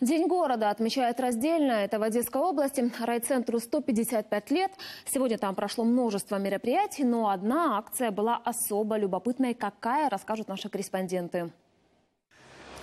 День города отмечает раздельно. Это в Одесской области. Райцентру 155 лет. Сегодня там прошло множество мероприятий, но одна акция была особо любопытной. Какая, расскажут наши корреспонденты.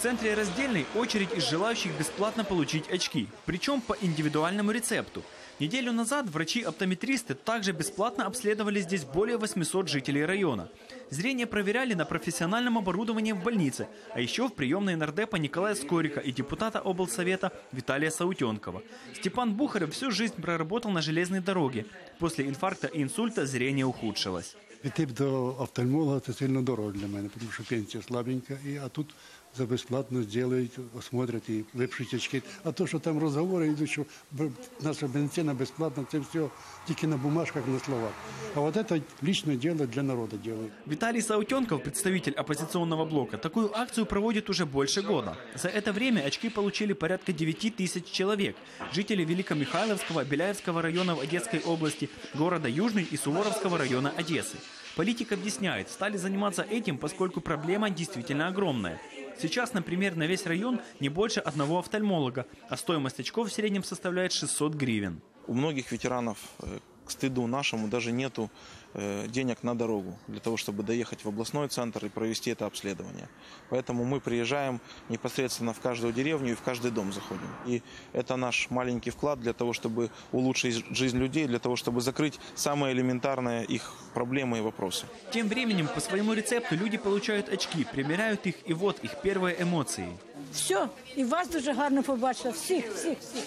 В центре раздельной очередь из желающих бесплатно получить очки. Причем по индивидуальному рецепту. Неделю назад врачи-оптометристы также бесплатно обследовали здесь более 800 жителей района. Зрение проверяли на профессиональном оборудовании в больнице, а еще в приемной нардепа Николая Скорика и депутата облсовета Виталия Саутенкова. Степан Бухарев всю жизнь проработал на железной дороге. После инфаркта и инсульта зрение ухудшилось. Піти б до офтальмолога це сильно дорого для мене, тому що пенсія слабенька, і, а тут за безплатно зроблять, осмотрять і випишуть очки. А то, що там розговори йдуть, що б- наша медицина безплатна, це все тільки на бумажках, на словах. А от це личне діло для народу делают. Виталий Саутенков, представитель оппозиционного блока, такую акцию проводит уже больше года. За это время очки получили порядка 9 тысяч человек. Жители Великомихайловского, Беляевского районов Одесской области, города Южный и Суворовского района Одессы. Политик объясняет, стали заниматься этим, поскольку проблема действительно огромная. Сейчас, например, на весь район не больше одного офтальмолога, а стоимость очков в среднем составляет 600 гривен. У многих ветеранов, э, к стыду нашему, даже нету э, денег на дорогу для того, чтобы доехать в областной центр и провести это обследование. Поэтому мы приезжаем непосредственно в каждую деревню и в каждый дом заходим. И это наш маленький вклад для того, чтобы улучшить жизнь людей, для того, чтобы закрыть самые элементарные их проблемы и вопросы. Тем временем по своему рецепту люди получают очки, примеряют их, и вот их первые эмоции. Все, і вас дуже гарно побачила, всіх, всіх, всіх.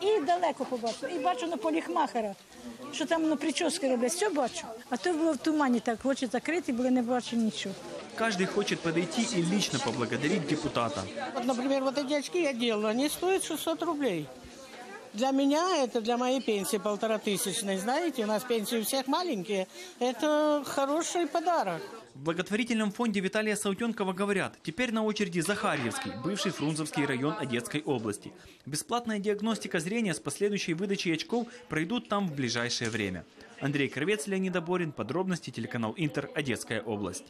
І далеко побачила. І бачу на поліхмахера, що там на прически роблять, все бачу. А то було в тумані, так очі закриті, були не бачу нічого. Каждый хочет подойти и лично поблагодарить депутата. Вот, например, вот эти очки я делаю, они стоят 600 рублей. Для меня это, для моей пенсии полтора тысячной, знаете, у нас пенсии у всех маленькие, это хороший подарок. В благотворительном фонде Виталия Саутенкова говорят, теперь на очереди Захарьевский, бывший Фрунзовский район Одесской области. Бесплатная диагностика зрения с последующей выдачей очков пройдут там в ближайшее время. Андрей Кровец, Леонид Аборин, подробности телеканал Интер, Одесская область.